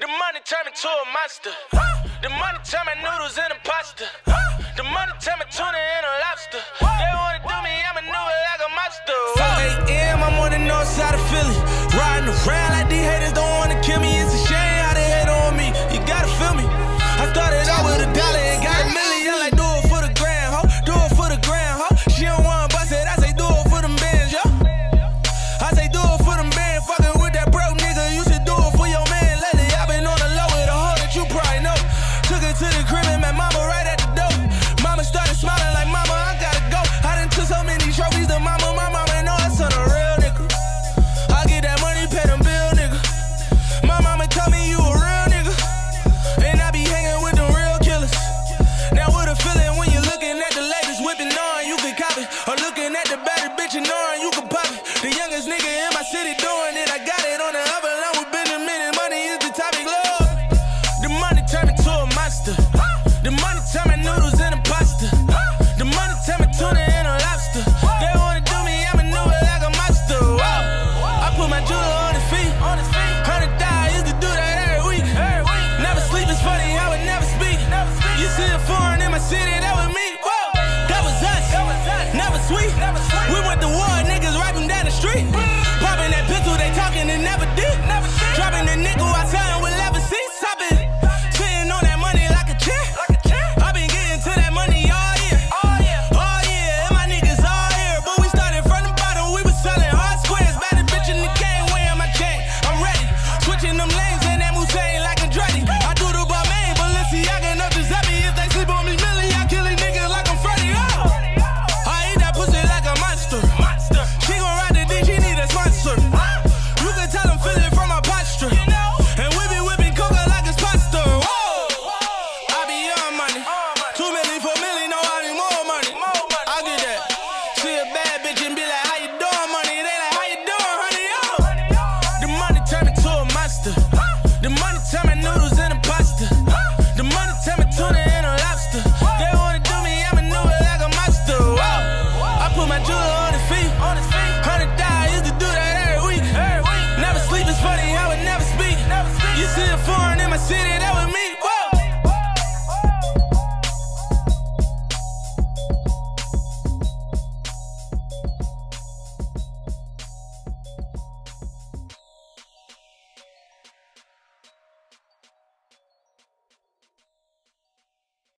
The money turn me to a monster. The money turn me noodles into pasta. The money turn tuna into lobster. They wanna do me, I'ma like a monster. 5 a.m., I'm on the north side of Philly. Riding around like these haters don't wanna kill me. city